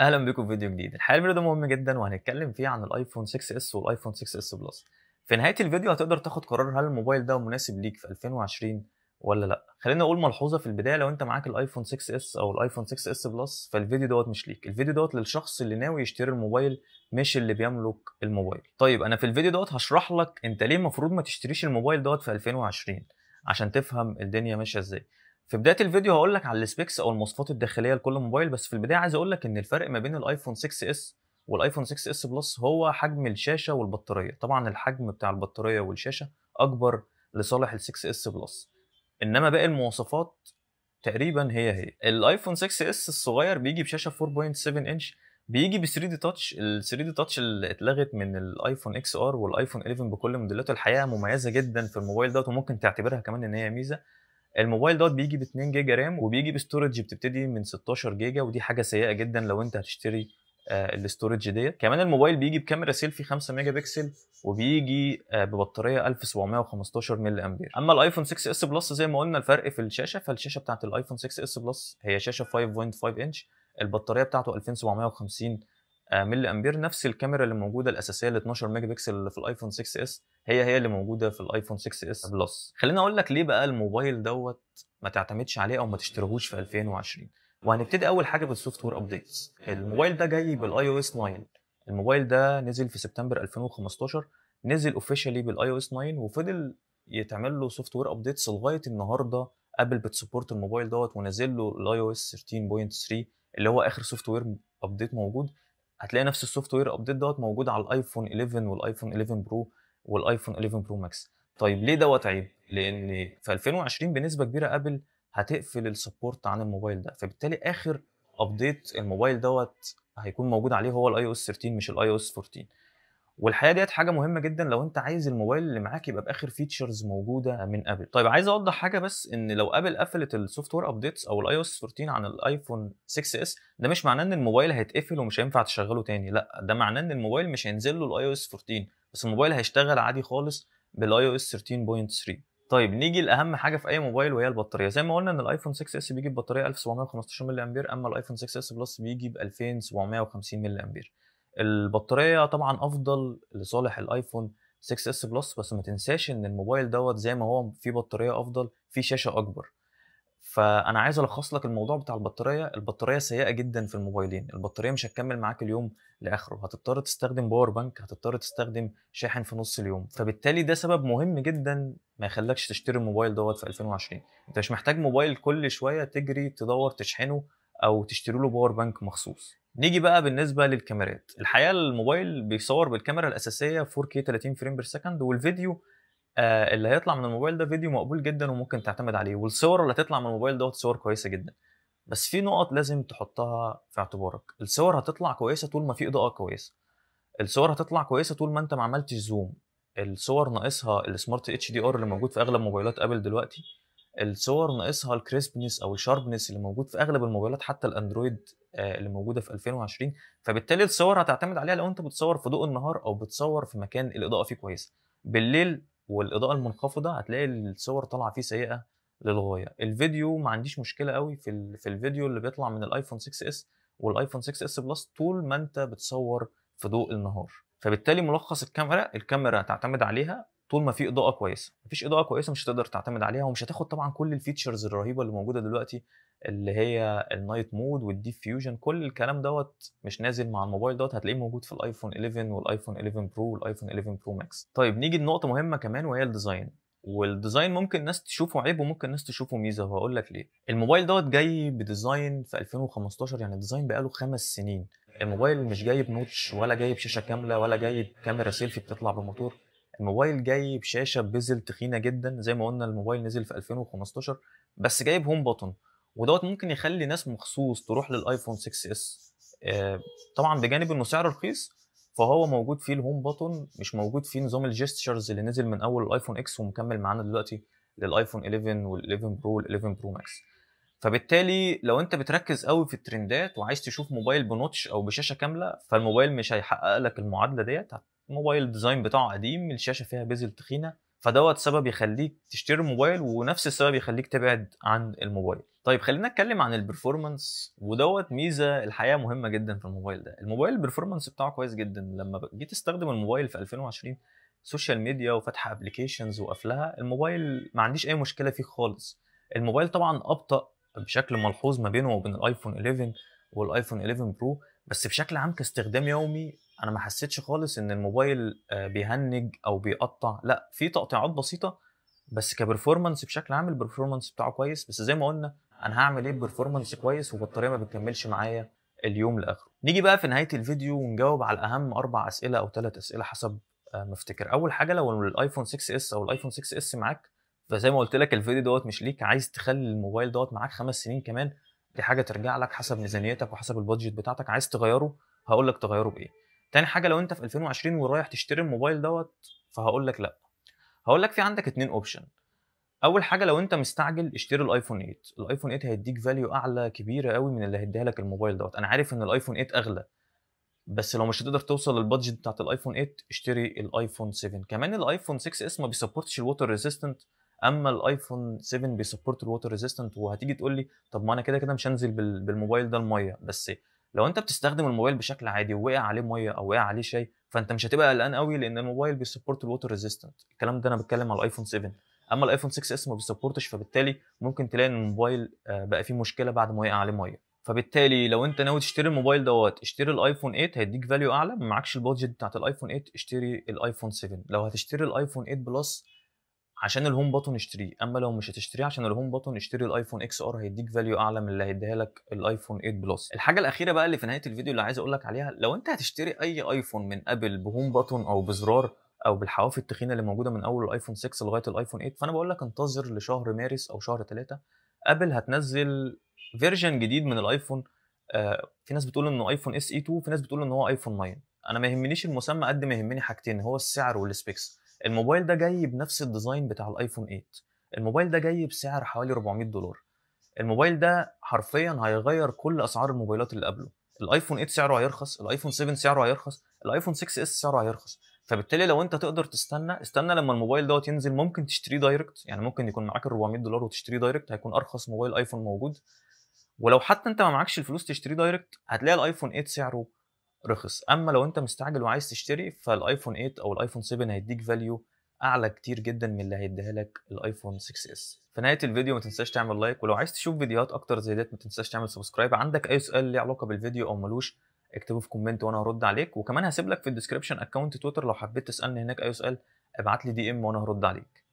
أهلا بكم في فيديو جديد. الحقيقة الفيديو ده مهم جدا وهنتكلم فيه عن الآيفون 6 إس والايفون 6 إس بلس. في نهاية الفيديو هتقدر تاخد قرار هل الموبايل ده مناسب ليك في 2020 ولا لأ. خلينا أقول ملحوظة في البداية لو أنت معاك الآيفون 6 إس أو الآيفون 6 إس بلس فالفيديو دوت مش ليك. الفيديو دوت للشخص اللي ناوي يشتري الموبايل مش اللي بيملك الموبايل. طيب أنا في الفيديو دوت هشرح لك أنت ليه المفروض ما تشتريش الموبايل دوت في 2020 عشان تفهم الدنيا ماشية إزاي. في بداية الفيديو هقول لك على ال specs أو المواصفات الداخلية لكل موبايل بس في البداية عايز أقول لك إن الفرق ما بين الآيفون 6 إس والآيفون 6 إس بلس هو حجم الشاشة والبطارية. طبعا الحجم بتاع البطارية والشاشة أكبر لصالح ال 6 إس بلس. إنما باقي المواصفات تقريبا هي هي. الآيفون 6 إس الصغير بيجي بشاشة 4.7 إنش بيجي ب 3D Touch. ال 3D Touch اللي اتلغت من الآيفون إكس آر والآيفون 11 بكل موديلاته الحقيقة مميزة جدا في الموبايل دوت وممكن تعتبرها كمان إن هي ميزة. الموبايل دوت بيجي ب 2 جيجا RAM وبيجي ب storage بتبتدي من 16 جيجا ودي حاجة سيئة جدا لو انت هتشتري آه ال storage ديت. كمان الموبايل بيجي بكاميرا سيلفي 5 ميجا بكسل وبيجي آه ببطارية 1715 ملي أمبير. أما الايفون 6 اس بلس زي ما قلنا الفرق في الشاشة فالشاشة بتاعت الايفون 6 اس بلس هي شاشة 5.5 انش البطارية بتاعته 2750 ملي أمبير نفس الكاميرا اللي موجودة الأساسية ال 12 ميجا بكسل اللي في الايفون 6 اس هي هي اللي موجودة في الايفون 6 اس بلس خليني أقول لك ليه بقى الموبايل دوت ما تعتمدش عليه أو ما تشتريهوش في 2020 وهنبتدي أول حاجة بال software updates الموبايل ده جاي بال iOS 9 الموبايل ده نزل في سبتمبر 2015 نزل officially بال iOS 9 وفضل يتعمل له software updates لغاية النهارده ابل بت support الموبايل دوت ونزل له ال iOS 13.3 اللي هو آخر software update موجود. هتلاقي نفس ال software update دوت موجود على الايفون 11 والايفون 11 برو والايفون 11 برو ماكس. طيب ليه دوت عيب؟ لأن في 2020 بنسبة كبيرة ابل هتقفل ال support عن الموبايل ده. فبالتالي آخر update الموبايل دوت هيكون موجود عليه هو ال iOS 13 مش ال iOS 14 والحقيقة ديت حاجة مهمة جدا لو أنت عايز الموبايل اللي معاك يبقى باخر features موجودة من ابل طيب عايز أوضح حاجة بس إن لو ابل قفلت ال software updates أو ال iOS 14 عن الايفون 6 اس ده مش معناه إن الموبايل هيتقفل ومش هينفع تشغله تاني لأ ده معناه إن الموبايل مش هينزل له ال iOS 14 بس الموبايل هيشتغل عادي خالص بال iOS 13.3 طيب نيجي لأهم حاجة في أي موبايل وهي البطارية. زي ما قلنا إن الايفون 6 اس بيجي ببطاريه 1715 ملي امبير أما الايفون 6 اس بلس بيجي ب 2750 ملي امبير البطارية طبعا أفضل لصالح الآيفون 6 إس بلس بس ما تنساش إن الموبايل دوت زي ما هو فيه بطارية أفضل فيه شاشة أكبر. فأنا عايز ألخص لك الموضوع بتاع البطارية. البطارية سيئة جدا في الموبايلين. البطارية مش هتكمل معاك اليوم لآخره. هتضطر تستخدم power bank هتضطر تستخدم شاحن في نص اليوم. فبالتالي ده سبب مهم جدا ما يخلكش تشتري الموبايل دوت في 2020 أنت مش محتاج موبايل كل شوية تجري تدور تشحنه أو تشتري له power bank مخصوص. نيجي بقى بالنسبة للكاميرات. الحقيقة الموبايل بيصور بالكاميرا الأساسية 4K 30 frame per second والفيديو آه اللي هيطلع من الموبايل ده فيديو مقبول جدا وممكن تعتمد عليه. والصور اللي هتطلع من الموبايل دوت صور كويسة جدا. بس في نقط لازم تحطها في اعتبارك. الصور هتطلع كويسة طول ما في إضاءة كويسة. الصور هتطلع كويسة طول ما أنت ما عملتش zoom الصور ناقصها السمارت اتش دي ار اللي موجود في أغلب موبايلات ابل دلوقتي. الصور ناقصها ال crispness أو ال sharpness اللي موجود في أغلب الموبايلات حتى الأندرويد اللي موجودة في 2020 فبالتالي الصور هتعتمد عليها لو أنت بتصور في ضوء النهار أو بتصور في مكان الإضاءة فيه كويسه بالليل والإضاءة المنخفضة هتلاقي الصور طالعة فيه سيئة للغاية. الفيديو ما عنديش مشكلة قوي في في الفيديو اللي بيطلع من الايفون 6 اس والايفون 6 اس بلس طول ما أنت بتصور في ضوء النهار. فبالتالي ملخص الكاميرا الكاميرا هتعتمد عليها طول ما في إضاءة كويسة. مفيش إضاءة كويسة مش هتقدر تعتمد عليها ومش هتاخد طبعا كل ال features الرهيبة اللي موجودة دلوقتي اللي هي ال night mode وال Deep Fusion كل الكلام دوت مش نازل مع الموبايل دوت هتلاقيه موجود في الآيفون 11 والآيفون 11 برو والآيفون 11 برو ماكس طيب نيجي لنقطة مهمة كمان وهي ال design وال design ممكن ناس تشوفه عيب وممكن ناس تشوفه ميزة وهقول لك ليه. الموبايل دوت جاي ب design في 2015 يعني ال design بقاله خمس سنين. الموبايل مش جايب notch ولا جايب شاشة كاملة ولا جايب كاميرا سيلفي بتطلع بموتور الموبايل جاي بشاشة bezel تخينة جدا زي ما قلنا الموبايل نزل في 2015 بس جايب home button ودوت ممكن يخلي ناس مخصوص تروح للآيفون 6 إس. طبعا بجانب إنه سعره رخيص فهو موجود فيه ال home button مش موجود فيه نظام ال gestures اللي نزل من أول الآيفون إكس ومكمل معانا دلوقتي للآيفون 11 وال11 برو وال11 برو ماكس. فبالتالي لو أنت بتركز قوي في الترندات وعايز تشوف موبايل ب notch أو بشاشة كاملة فالموبايل مش هيحقق لك المعادلة ديت الموبايل ال design بتاعه قديم الشاشة فيها bezel تخينة فدوت سبب يخليك تشتري الموبايل ونفس السبب يخليك تبعد عن الموبايل. طيب خلينا نتكلم عن ال performance ودوت ميزة الحقيقة مهمة جدا في الموبايل ده. الموبايل ال performance بتاعه كويس جدا. لما جيت استخدم الموبايل في 2020 social media وفتح applications وقفلها الموبايل ما عنديش أي مشكلة فيه خالص. الموبايل طبعا أبطأ بشكل ملحوظ ما بينه وبين الآيفون 11 والآيفون 11 برو بس بشكل عام كاستخدام يومي أنا ما حسيتش خالص إن الموبايل بيهنج أو بيقطع. لأ في تقطيعات بسيطة بس ك performance بشكل عام ال performance بتاعه كويس. بس زي ما قلنا أنا هعمل إيه؟ ب performance كويس والبطارية ما بتكملش معايا اليوم لآخره. نيجي بقى في نهاية الفيديو ونجاوب على أهم أربع أسئلة أو ثلاث أسئلة حسب ما أفتكر. أول حاجة لو الآيفون 6 إس أو الآيفون 6 إس معاك فزي ما قلت لك الفيديو دوت مش ليك عايز تخلي الموبايل دوت معاك خمس سنين كمان دي حاجة ترجع لك حسب ميزانيتك وحسب ال budget بتاعتك. عايز تغيره هقول لك تغيره بإيه. تاني حاجة لو أنت في 2020 ورايح تشتري الموبايل دوت فهقول لك لأ. هقول لك في عندك اتنين option أول حاجة لو أنت مستعجل اشتري الآيفون 8 الآيفون 8 هيديك value أعلى كتير قوي من اللي هيديها لك الموبايل دوت. أنا عارف إن الآيفون 8 أغلى بس لو مش هتقدر توصل لل budget بتاعت الآيفون 8 اشتري الآيفون 7 كمان الآيفون 6 اس ما بيسبورتش ال water resistant أما الآيفون 7 بيسبورت ال water resistant وهتيجي تقول لي طب ما أنا كده كده مش هنزل بالموبايل ده المية. بس لو أنت بتستخدم الموبايل بشكل عادي ووقع عليه مية أو وقع عليه شاي فأنت مش هتبقى قلقان قوي لأن الموبايل بيسبورت ال water resistant الكلام ده أنا بتكلم على الآيفون 7 أما الآيفون 6 اس ما بيسبورتش فبالتالي ممكن تلاقي إن الموبايل بقى فيه مشكلة بعد ما وقع عليه مية. فبالتالي لو أنت ناوي تشتري الموبايل دوت اشتري الآيفون 8 هيديك value أعلى. ما معكش ال budget بتاعت الآيفون 8 اشتري الآيفون 7 لو هتشتري الآيفون 8 بلس عشان ال home button اشتريه. أما لو مش هتشتريه عشان ال home button اشتري الايفون إكس ار هيديك value أعلى من اللي هيديها لك الايفون 8 بلس الحاجة الأخيرة بقى اللي في نهاية الفيديو اللي عايز أقول لك عليها لو أنت هتشتري أي ايفون من ابل ب home button أو بزرار أو بالحواف التخينة اللي موجودة من أول الايفون 6 لغاية الايفون 8 فأنا بقول لك انتظر لشهر مارس أو شهر 3 ابل هتنزل version جديد من الايفون آه في ناس بتقول إنه ايفون اس اي 2 في ناس بتقول إن هو ايفون 9 أنا ما يهمنيش المسمى قد ما يهمني حاجتين هو السعر وال specs الموبايل ده جاي بنفس ال design بتاع الآيفون 8 الموبايل ده جاي بسعر حوالي 400 دولار. الموبايل ده حرفيا هيغير كل أسعار الموبايلات اللي قبله. الآيفون 8 سعره هيرخص الآيفون 7 سعره هيرخص الآيفون 6 إس سعره هيرخص. فبالتالي لو أنت تقدر تستنى استنى لما الموبايل دوت ينزل ممكن تشتريه direct يعني ممكن يكون معاك ال 400 دولار وتشتريه direct هيكون أرخص موبايل آيفون موجود. ولو حتى أنت ما معكش الفلوس تشتريه direct هتلاقي الآيفون 8 سعره رخص. أما لو أنت مستعجل وعايز تشتري فالآيفون 8 أو الآيفون 7 هيديك value أعلى كتير جدا من اللي هيديها لك الآيفون 6 اس في نهاية الفيديو ما تنساش تعمل like ولو عايز تشوف فيديوهات أكتر زي ديت ما تنساش تعمل subscribe عندك أي سؤال ليه علاقة بالفيديو أو ملوش اكتبه في comment وأنا هرد عليك. وكمان هسيب لك في ال description account تويتر لو حبيت تسألني هناك أي سؤال ابعت لي DM وأنا هرد عليك.